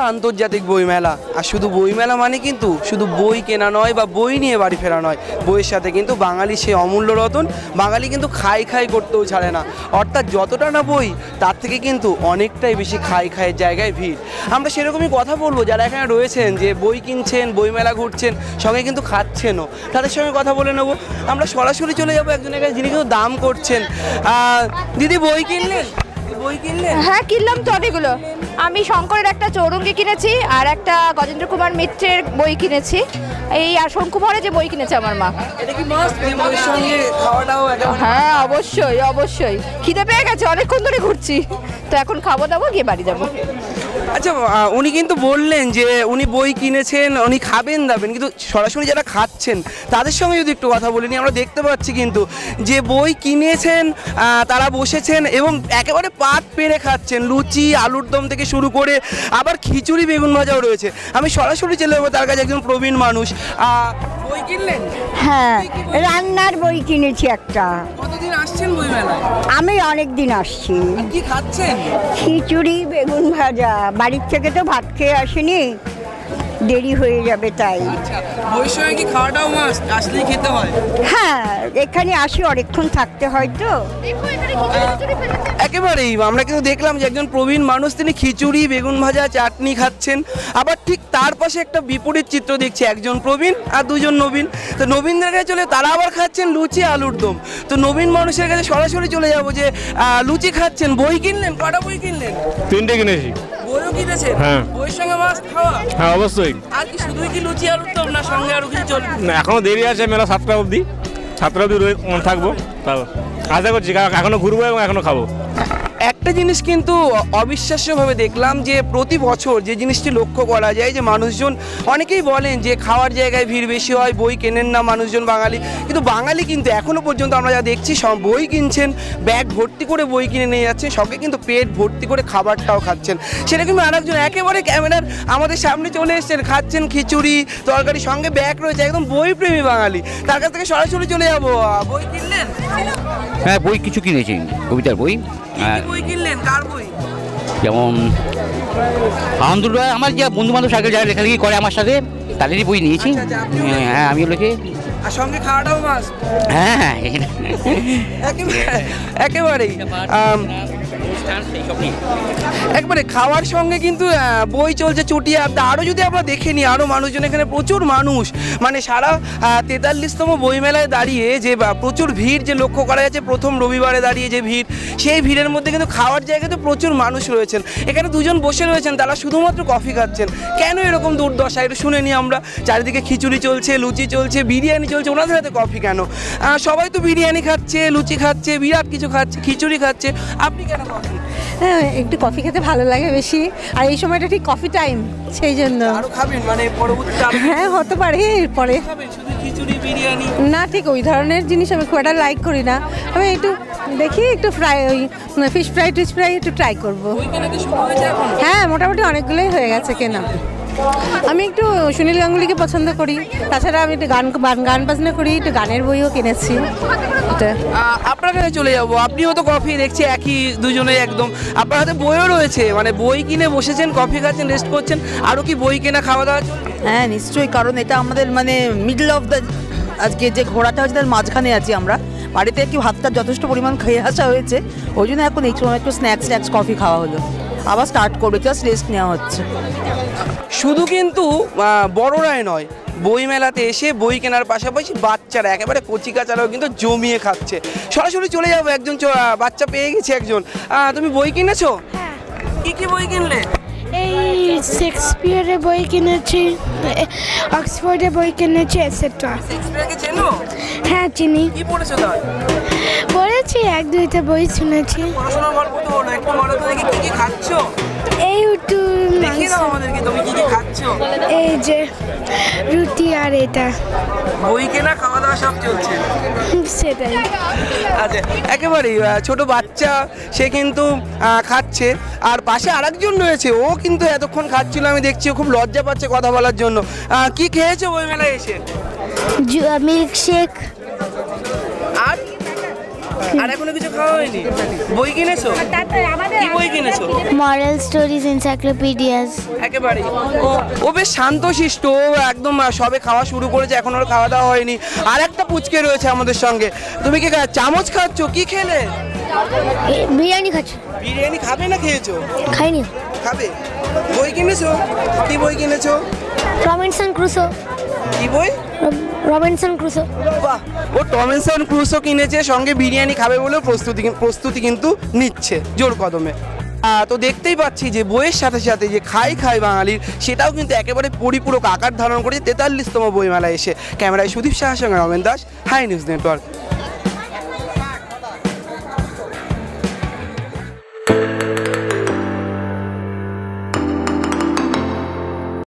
একটা আন্তর্জাতিক বইমেলা। আর শুধু বইমেলা মানে কিন্তু শুধু বই কেনা নয় বা বই নিয়ে বাড়ি ফেরা নয়। বইয়ের সাথে কিন্তু বাঙালি সে অমূল্য রতন, বাঙালি কিন্তু খাই খাই করতেও ছাড়ে না। অর্থাৎ যতটা না বই, তার থেকে কিন্তু অনেকটাই বেশি খাই খাইয়ের জায়গায় ভিড়। আমরা সেরকমই কথা বলব, যারা এখানে রয়েছেন যে বই কিনছেন, বইমেলা ঘুরছেন, সঙ্গে কিন্তু খাচ্ছেনও। তাদের সঙ্গে কথা বলে নেব। আমরা সরাসরি চলে যাব একজনের কাছে যিনি কিন্তু দাম করছেন। দিদি বই কিনলেন? হ্যাঁ কিনলাম তো অনেকগুলো। আমি শঙ্করের একটা চৌরঙ্গি কিনেছি আর একটা গজেন্দ্র কুমার মিত্রের বই কিনেছি। এই আর শঙ্কুভরে যে বই কিনেছে আমার মা। হ্যাঁ অবশ্যই অবশ্যই। খিদে পেয়ে গেছে অনেকক্ষণ ধরে ঘুরছি। তো এখন খাব দাবো গিয়ে বাড়ি যাব। আচ্ছা উনি কিন্তু বললেন যে উনি বই কিনেছেন উনি খাবেন দাবেন কিন্তু সরাসরি যারা খাচ্ছেন তাদের সঙ্গে যদি একটু কথা বলিনি আমরা দেখতে পাচ্ছি কিন্তু যে বই কিনেছেন তারা বসেছেন এবং একেবারে পাত পেরে খাচ্ছেন লুচি আলুর দম থেকে শুরু করে আবার খিচুড়ি বেগুন ভাজাও রয়েছে। আমি সরাসরি চলে যাব তার কাছে একজন প্রবীণ মানুষ। বই কিনলেন? হ্যাঁ রান্নার বই কিনেছি একটা। আসছেন আমি অনেক দিন আসছি। কি খাচ্ছেন? খিচুড়ি বেগুন ভাজা। বাড়ির থেকে তো ভাত খেয়ে আসিনি। দেরি হয়ে যাবে তাই। আচ্ছা কি খাওয়াটাও মাস্ট আসলেই খেতে হয়। হ্যাঁ এখানে আসি অনেকক্ষণ থাকতে হয় তো। একেবারেই আমরা কিন্তু দেখলাম যে একজন প্রবীণ মানুষ তিনি খিচুড়ি বেগুন ভাজা চাটনি খাচ্ছেন। আবার ঠিক তার পাশে একটা বিপরীত চিত্র দেখছি একজন প্রবীণ আর দুজন নবীন। তো নবীনদের কাছে চলে তারা আবার খাচ্ছেন লুচি আলুর দম। তো নবীন মানুষের কাছে সরাসরি চলে যাব যে লুচি খাচ্ছেন বই কিনলেন? কটা বই কিনলেন? তিনটে কিনেছি। বইও কিনেছেন হ্যাঁ। বইয়ের সঙ্গে মাছ খাওয়া। হ্যাঁ অবশ্যই। আর কি শুধুই কি লুচি আলুর দম না সঙ্গে আরও কিছু চলবে? না, এখনও দেরি আছে মেলা সাতটা অবধি। সাতটা অবধি থাকব। তাও। আশা করছি এখনও ঘুরবো এবং এখনও খাব। একটা জিনিস কিন্তু অবিশ্বাস্যভাবে দেখলাম যে প্রতি বছর যে জিনিসটি লক্ষ্য করা যায়, যে মানুষজন, অনেকেই বলেন যে খাওয়ার জায়গায় ভিড় বেশি হয়, বই কেনেন না মানুষজন বাঙালি। কিন্তু বাঙালি কিন্তু এখনও পর্যন্ত আমরা যা দেখছি, সব বই কিনছেন, ব্যাগ ভর্তি করে বই কিনে নিয়ে যাচ্ছেন, সঙ্গে কিন্তু পেট ভর্তি করে খাবারটাও খাচ্ছেন। সেরকম আরেকজন একেবারে ক্যামেরার আমাদের সামনে চলে এসছেন, খাচ্ছেন খিচুড়ি তরকারি সঙ্গে ব্যাগ রয়েছে, একদম বই প্রেমী বাঙালি। তার কাছ থেকে সরাসরি চলে যাব। বই কিনলেন? হ্যাঁ বই কিছু কিনেছি কবিতার বই। যেমন আনন্দুল রায় বই কিনলেন? কার বই? যেমন আনন্দটা আমার যে বন্ধু বান্ধব সাইকেল যারা লেখালেখি করে আমার সাথে তাদেরই বই নিয়েছি। আচ্ছা, আচ্ছা, হ্যাঁ আমি ওগুলোকে হ্যাঁ সঙ্গে খাওয়াটাও মাস হ্যাঁ হ্যাঁ একেবারে খাওয়ার সঙ্গে কিন্তু বই চলছে চুটিয়ে আড্ডা। আরও যদি আমরা দেখে নিই আরও মানুষজন এখানে প্রচুর মানুষ। মানে সারা তেতাল্লিশতম বইমেলায় দাঁড়িয়ে যে প্রচুর ভিড় যে লক্ষ্য করা যাচ্ছে, প্রথম রবিবারে দাঁড়িয়ে যে ভিড়, সেই ভিড়ের মধ্যে কিন্তু খাওয়ার জায়গাতে প্রচুর মানুষ রয়েছেন। এখানে দুজন বসে রয়েছেন, তারা শুধুমাত্র কফি খাচ্ছেন। কেন এরকম দুর্দশা? একটু শুনে নিই আমরা। চারিদিকে খিচুড়ি চলছে, লুচি চলছে, বিরিয়ানি চলছে, ওনাদের হাতে কফি কেন? সবাই তো বিরিয়ানি খাচ্ছে, লুচি খাচ্ছে, বিরাট কিছু খাচ্ছে, খিচুড়ি খাচ্ছে। আপনি কেন কফি হ্যাঁ একটু কফি খেতে ভালো লাগে বেশি। আর এই সময়টা ঠিক কফি টাইম সেই জন্য। খাবেন? মানে হ্যাঁ হতে পারে এরপরে। না ঠিক ওই ধরনের জিনিস আমি খুব একটা লাইক করি না। আমি একটু দেখি একটু ফ্রাই ওই ফিশ ফ্রাই টিশ ফ্রাই একটু ট্রাই করব। হ্যাঁ মোটামুটি অনেকগুলোই হয়ে গেছে কেনা। আমি একটু সুনীল গাঙ্গুলিকে পছন্দ করি। তাছাড়া আমি একটু গান গান- গান বাজনা করি একটু গানের বইও কিনেছি। আপনার কাছে চলে যাব। আপনিও তো কফি দেখছি একই দুজনে একদম। আপনার হাতে বইও রয়েছে মানে বই কিনে বসেছেন কফি খাচ্ছেন রেস্ট করছেন আরও কি বই কেনা খাওয়া দাওয়া হ্যাঁ নিশ্চয়ই কারণ এটা আমাদের মানে মিডল অফ দ্য আজকে যে ঘোড়াটা হচ্ছে তার মাঝখানে আছি আমরা। বাড়িতে কি ভাতটা যথেষ্ট পরিমাণ খেয়ে আসা হয়েছে। ওই জন্য এখন এই সময় একটু স্ন্যাক্স স্ন্যাক্স কফি খাওয়া হলো। আবার স্টার্ট করবে জাস্ট রেস্ট নেওয়া হচ্ছে। শুধু কিন্তু বড়রাই নয় বই মেলাতে এসে বই কেনার পাশাপাশি বাচ্চারা একেবারে কচি কাচারাও কিন্তু জমিয়ে খাচ্ছে। সরাসরি চলে যাব একজন চ- বাচ্চা পেয়ে গেছে একজন। তুমি বই কিনেছো? কি কি বই কিনলে? এই শেক্সপিয়ারের বই কিনেছি অক্সফোর্ডের বই কিনেছি এটসেট্রা শেক্সপিয়ারকে চেনো? হ্যাঁ চিনি। কি পড়েছো তাই? পড়েছি এক দুইটা বই শুনেছি। পড়াশোনার গল্প তো একটু বলো তো দেখি কি কি খাচ্ছো? দাও আমাদেরকে তুমি কি কি খাচ্ছো? এই যে রুটি আর এটা। বই কেনা খাওয়া দাওয়া সব চলছে। সেটাই। আচ্ছা একেবারেই ছোট বাচ্চা সে কিন্তু খাচ্ছে। আর পাশে আরেকজন রয়েছে ও কিন্তু এতক্ষণ খাচ্ছিল আমি দেখছি ও খুব লজ্জা পাচ্ছে কথা বলার জন্য। কি খেয়েছো বই মেলায় এসে মিল্কশেক। আর এখনও কিছু খাওয়া হয়নি? বই কিনেছো? কি বই কিনেছো? মরাল স্টোরিজ এনসাইক্লোপিডিয়াস একেবারে। ও বেশ শান্তশিষ্ট ও একদম সবে খাওয়া শুরু করেছে এখন ওর খাওয়া দাওয়া হয়নি। আর একটা পুচকে রয়েছে আমাদের সঙ্গে। তুমি কি চামচ খাচ্ছ? কি খেলে? বিরিয়ানি খাচ্ছি। বিরিয়ানি খাবে না খেয়েছো? খাইনি। খাবে। বই কিনেছো? কি বই কিনেছো? রবিনসন ক্রুসো কি বই? Robinson Crusoe. বাহ, ও টমেনসন ক্রুসও কিনেছে, সঙ্গে বিরিয়ানি খাবে বলেও প্রস্তুতি প্রস্তুতি কিন্তু নিচ্ছে, জোর কদমে। তো দেখতেই পাচ্ছি যে বইয়ের সাথে সাথে যে খাই খাই বাঙালির, সেটাও কিন্তু একেবারে পরিপূরক আকার ধারণ করেছে তেতাল্লিশতম বইমেলায় এসে। ক্যামেরায় সুদীপ সাহার সঙ্গে Ramen Das, hi news network.